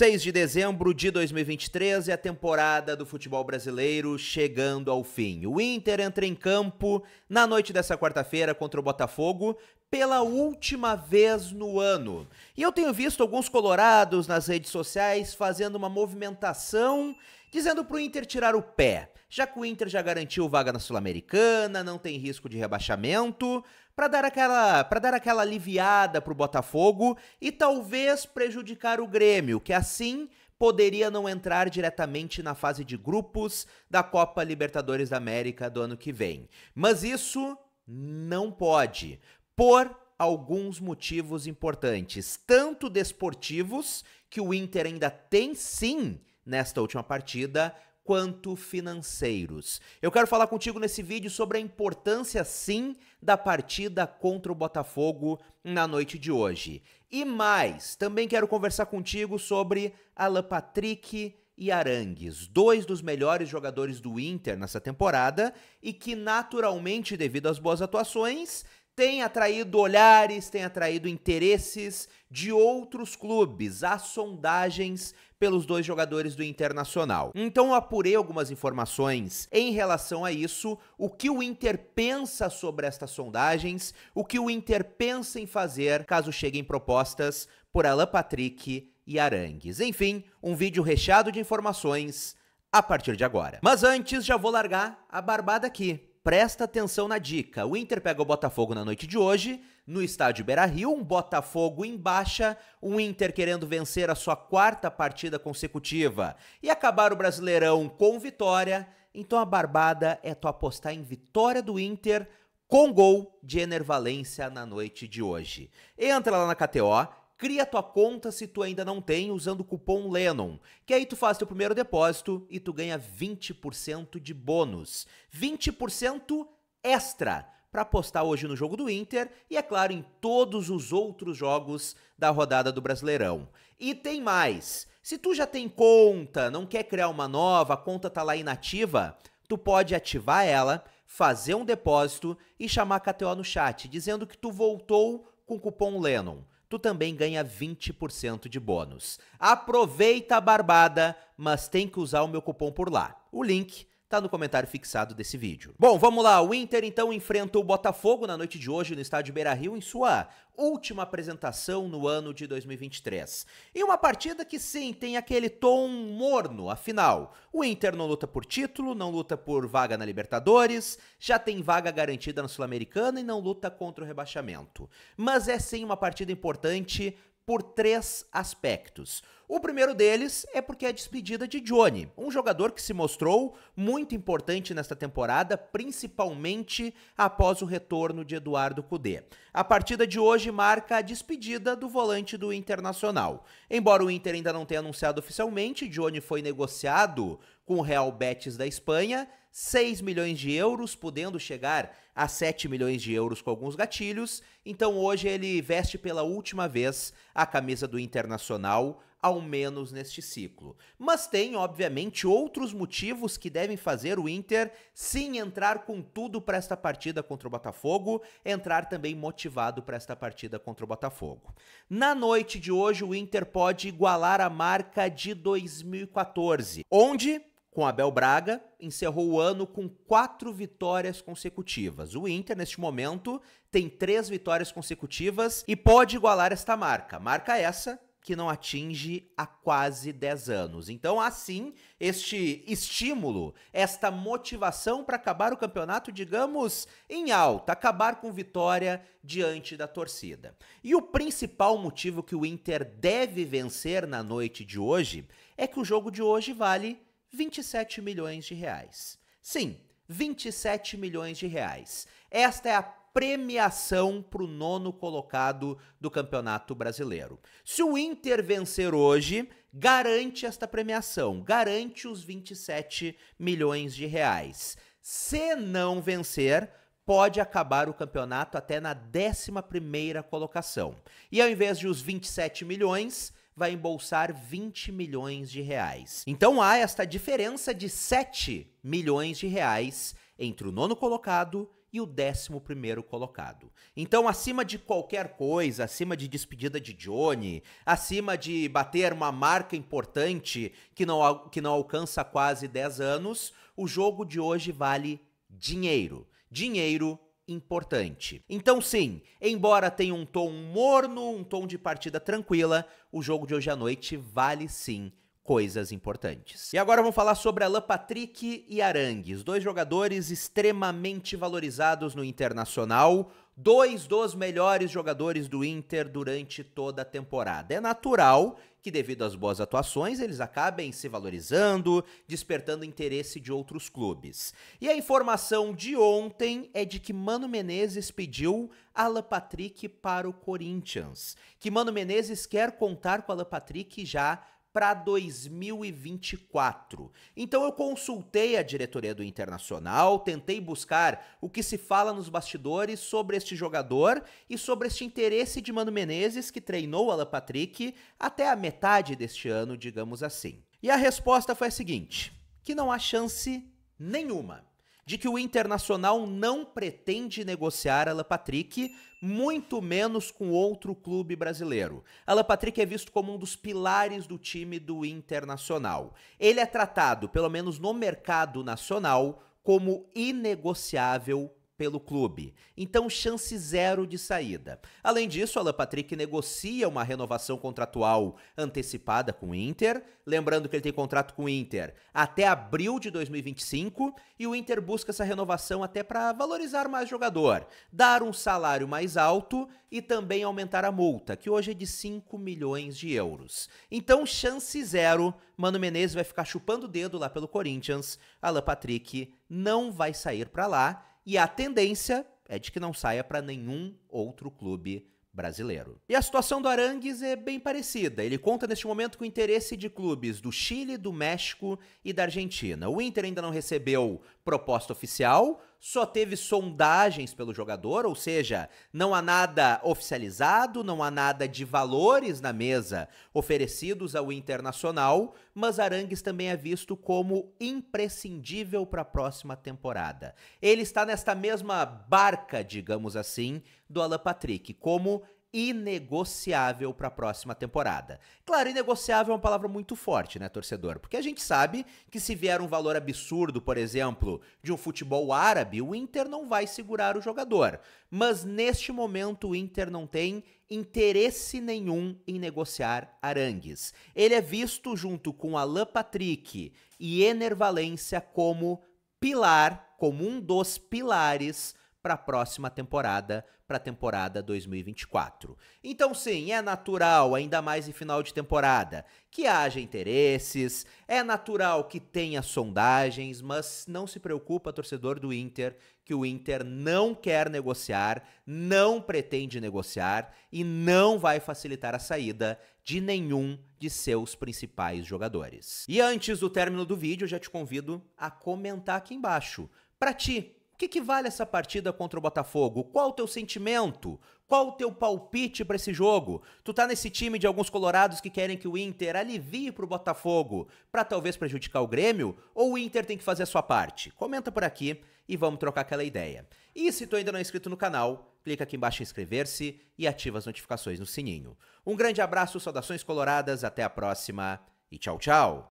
6 de dezembro de 2023 e a temporada do futebol brasileiro chegando ao fim. O Inter entra em campo na noite dessa quarta-feira contra o Botafogo pela última vez no ano. E eu tenho visto alguns colorados nas redes sociais fazendo uma movimentação dizendo para o Inter tirar o pé, já que o Inter já garantiu vaga na Sul-Americana, não tem risco de rebaixamento, para dar aquela para dar aquela aliviada para o Botafogo e talvez prejudicar o Grêmio, que assim poderia não entrar diretamente na fase de grupos da Copa Libertadores da América do ano que vem. Mas isso não pode, por alguns motivos importantes, tanto desportivos, que o Inter ainda tem sim nesta última partida, quanto financeiros. Eu quero falar contigo nesse vídeo sobre a importância, sim, da partida contra o Botafogo na noite de hoje. E mais, também quero conversar contigo sobre Alan Patrick e Arangues, dois dos melhores jogadores do Inter nessa temporada e que, naturalmente, devido às boas atuações, tem atraído olhares, tem atraído interesses de outros clubes. Há sondagens pelos dois jogadores do Internacional. Então eu apurei algumas informações em relação a isso, o que o Inter pensa sobre estas sondagens, o que o Inter pensa em fazer caso cheguem propostas por Alan Patrick e Arangues. Enfim, um vídeo recheado de informações a partir de agora. Mas antes, já vou largar a barbada aqui presta atenção na dica. O Inter pega o Botafogo na noite de hoje, no estádio Beira-Rio, um Botafogo em baixa, um Inter querendo vencer a sua quarta partida consecutiva e acabar o Brasileirão com vitória. Então a barbada é tu apostar em vitória do Inter com gol de Enervalência na noite de hoje. Entra lá na KTO, Cria tua conta se tu ainda não tem usando o cupom LENNON, que aí tu faz teu primeiro depósito e tu ganha 20% de bônus. 20% extra para apostar hoje no jogo do Inter e, é claro, em todos os outros jogos da rodada do Brasileirão. E tem mais. Se tu já tem conta, não quer criar uma nova, a conta tá lá inativa, tu pode ativar ela, fazer um depósito e chamar a KTO no chat, dizendo que tu voltou com o cupom LENNON tu também ganha 20% de bônus. Aproveita a barbada, mas tem que usar o meu cupom por lá. O link tá no comentário fixado desse vídeo. Bom, vamos lá. O Inter então enfrenta o Botafogo na noite de hoje no estádio Beira-Rio em sua última apresentação no ano de 2023. E uma partida que sim, tem aquele tom morno, afinal, o Inter não luta por título, não luta por vaga na Libertadores, já tem vaga garantida na Sul-Americana e não luta contra o rebaixamento. Mas é sim uma partida importante por três aspectos. O primeiro deles é porque é a despedida de Johnny, um jogador que se mostrou muito importante nesta temporada, principalmente após o retorno de Eduardo Cudê. A partida de hoje marca a despedida do volante do Internacional. Embora o Inter ainda não tenha anunciado oficialmente, Johnny foi negociado com o Real Betis da Espanha 6 milhões de euros, podendo chegar a 7 milhões de euros com alguns gatilhos. Então hoje ele veste pela última vez a camisa do Internacional, ao menos neste ciclo. Mas tem, obviamente, outros motivos que devem fazer o Inter sim entrar com tudo para esta partida contra o Botafogo, entrar também motivado para esta partida contra o Botafogo. Na noite de hoje, o Inter pode igualar a marca de 2014, onde com Abel Braga, encerrou o ano com quatro vitórias consecutivas. O Inter, neste momento, tem três vitórias consecutivas e pode igualar esta marca. Marca essa que não atinge há quase 10 anos. Então, assim, este estímulo, esta motivação para acabar o campeonato, digamos, em alta, acabar com vitória diante da torcida. E o principal motivo que o Inter deve vencer na noite de hoje é que o jogo de hoje vale 27 milhões de reais. Sim, 27 milhões de reais. Esta é a premiação para o nono colocado do Campeonato Brasileiro. Se o Inter vencer hoje, garante esta premiação, garante os 27 milhões de reais. Se não vencer, pode acabar o campeonato até na 11 primeira colocação. E ao invés de os 27 milhões, vai embolsar 20 milhões de reais. Então há esta diferença de 7 milhões de reais entre o nono colocado e o 11 colocado. Então, acima de qualquer coisa, acima de despedida de Johnny, acima de bater uma marca importante que não, que não alcança quase 10 anos, o jogo de hoje vale dinheiro. Dinheiro importante. Então, sim, embora tenha um tom morno, um tom de partida tranquila, o jogo de hoje à noite vale sim coisas importantes. E agora vamos falar sobre Alan Patrick e Arangues, dois jogadores extremamente valorizados no Internacional, dois dos melhores jogadores do Inter durante toda a temporada. É natural que, devido às boas atuações, eles acabem se valorizando, despertando interesse de outros clubes. E a informação de ontem é de que Mano Menezes pediu Alan Patrick para o Corinthians, que Mano Menezes quer contar com Alan Patrick já para 2024. Então eu consultei a diretoria do Internacional, tentei buscar o que se fala nos bastidores sobre este jogador e sobre este interesse de Mano Menezes, que treinou Alan Patrick até a metade deste ano, digamos assim. E a resposta foi a seguinte: que não há chance nenhuma de que o Internacional não pretende negociar Alan Patrick, muito menos com outro clube brasileiro. Alan Patrick é visto como um dos pilares do time do Internacional. Ele é tratado, pelo menos no mercado nacional, como inegociável pelo clube. Então, chance zero de saída. Além disso, Alan Patrick negocia uma renovação contratual antecipada com o Inter. Lembrando que ele tem contrato com o Inter até abril de 2025 e o Inter busca essa renovação até para valorizar mais jogador, dar um salário mais alto e também aumentar a multa, que hoje é de 5 milhões de euros. Então, chance zero. Mano Menezes vai ficar chupando o dedo lá pelo Corinthians. Alan Patrick não vai sair para lá e a tendência é de que não saia para nenhum outro clube brasileiro. E a situação do Arangues é bem parecida. Ele conta neste momento com o interesse de clubes do Chile, do México e da Argentina. O Inter ainda não recebeu proposta oficial, só teve sondagens pelo jogador, ou seja, não há nada oficializado, não há nada de valores na mesa oferecidos ao Internacional, mas Arangues também é visto como imprescindível para a próxima temporada. Ele está nesta mesma barca, digamos assim, do Alan Patrick, como inegociável para a próxima temporada. Claro, inegociável é uma palavra muito forte, né, torcedor? Porque a gente sabe que se vier um valor absurdo, por exemplo, de um futebol árabe, o Inter não vai segurar o jogador. Mas neste momento o Inter não tem interesse nenhum em negociar Arangues. Ele é visto junto com Alan Patrick e Ener Valência como pilar, como um dos pilares para a próxima temporada, para a temporada 2024. Então, sim, é natural, ainda mais em final de temporada, que haja interesses, é natural que tenha sondagens, mas não se preocupa, torcedor do Inter, que o Inter não quer negociar, não pretende negociar e não vai facilitar a saída de nenhum de seus principais jogadores. E antes do término do vídeo, já te convido a comentar aqui embaixo. Para ti, que, que vale essa partida contra o Botafogo? Qual o teu sentimento? Qual o teu palpite para esse jogo? Tu tá nesse time de alguns colorados que querem que o Inter alivie pro Botafogo para talvez prejudicar o Grêmio? Ou o Inter tem que fazer a sua parte? Comenta por aqui e vamos trocar aquela ideia. E se tu ainda não é inscrito no canal, clica aqui embaixo em inscrever-se e ativa as notificações no sininho. Um grande abraço, saudações coloradas, até a próxima e tchau, tchau!